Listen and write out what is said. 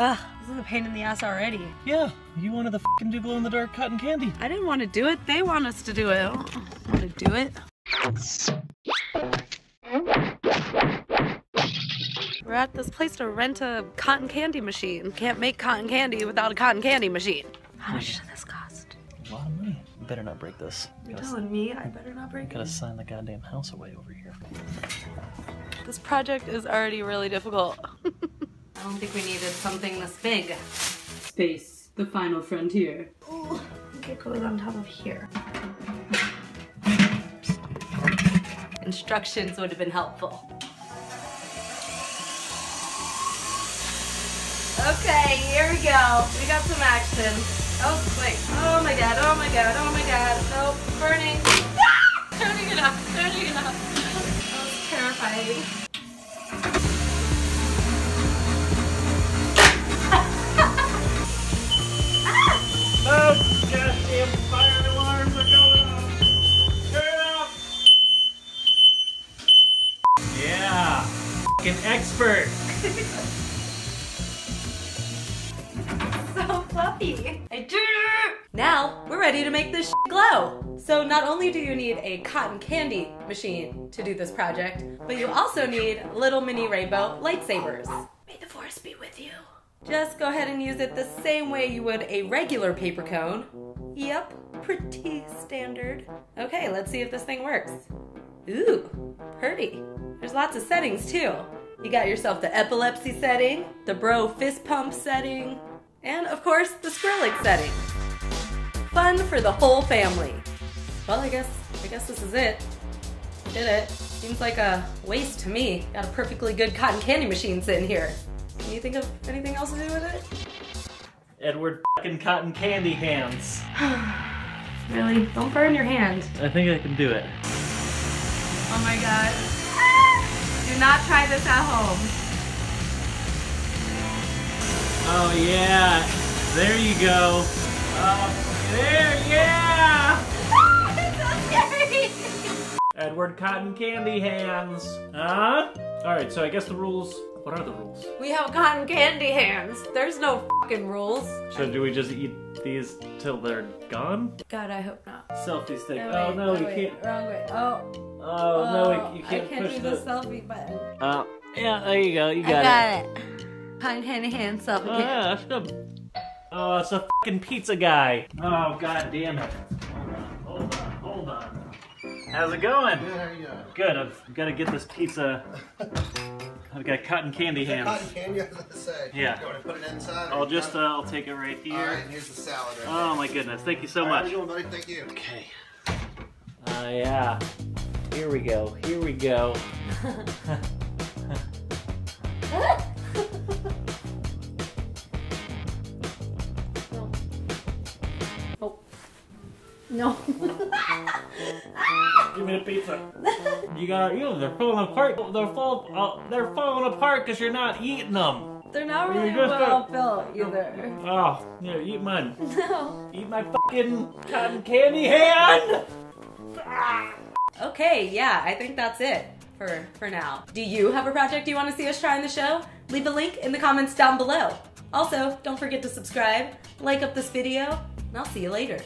Ugh, this is a pain in the ass already. Yeah, you wanted the fucking do glow in the dark cotton candy. I didn't want to do it. They want us to do it. I don't want to do it. We're at this place to rent a cotton candy machine. Can't make cotton candy without a cotton candy machine. How much does this cost? A lot of money. You better not break this. You're Gotta, telling me I better not break gotta it? sign the goddamn house away over here. This project is already really difficult. I don't think we needed something this big. Space, the final frontier. Ooh, I think it goes on top of here. Instructions would have been helpful. Okay, here we go. We got some action. Oh, wait. Oh my god, oh my god, oh my god. Nope, burning. Ah! Turning it up, turning it up. That was terrifying. Fucking expert! so fluffy. I did it! Now, we're ready to make this glow. So not only do you need a cotton candy machine to do this project, but you also need little mini rainbow lightsabers. May the force be with you. Just go ahead and use it the same way you would a regular paper cone. Yep, pretty standard. Okay, let's see if this thing works. Ooh, pretty. There's lots of settings too. You got yourself the epilepsy setting, the bro fist pump setting, and of course the Skrillex setting. Fun for the whole family. Well, I guess I guess this is it. Did it. Seems like a waste to me. Got a perfectly good cotton candy machine sitting here. Can you think of anything else to do with it? Edward fucking cotton candy hands. Really? Don't burn your hand. I think I can do it. Oh my god. Do not try this at home. Oh yeah! There you go! Oh, there, yeah! it's so scary. Edward Cotton Candy Hands. Huh? Alright, so I guess the rules. What are the rules? We have cotton candy hands. There's no fucking rules. So do we just eat these till they're gone? God, I hope not. Selfie stick. No, oh wait, no, you wait, can't. Wrong way. Oh. Oh, no, can't I can't push do the. the selfie button. Oh, yeah, there you go. You got, I got, got it. Cotton candy hand selfie. Oh, yeah, that's good. Oh, it's a fucking pizza guy. Oh, god damn it. Hold on, hold on, hold on. How's it going? Good, how are you doing? Good, I've got to get this pizza. I've got cotton candy hands. Cotton candy, I was gonna say. Yeah. You want to put it inside? I'll just, uh, I'll take it right it? All right, here. and here's the salad right Oh my goodness, thank you so there. All right, much. How you doing, buddy? Thank you. Okay. Uh, yeah. Here we go. Here we go. No. Give me the pizza. You got you. Know, they're falling apart. They're fall. Uh, they're falling apart because you're not eating them. They're not really well got- built either. Oh, yeah. Eat mine. No. Eat my fucking cotton candy hand. Okay, yeah, I think that's it for for now. Do you have a project you want to see us try on the show? Leave a link in the comments down below. Also, don't forget to subscribe, like up this video, and I'll see you later.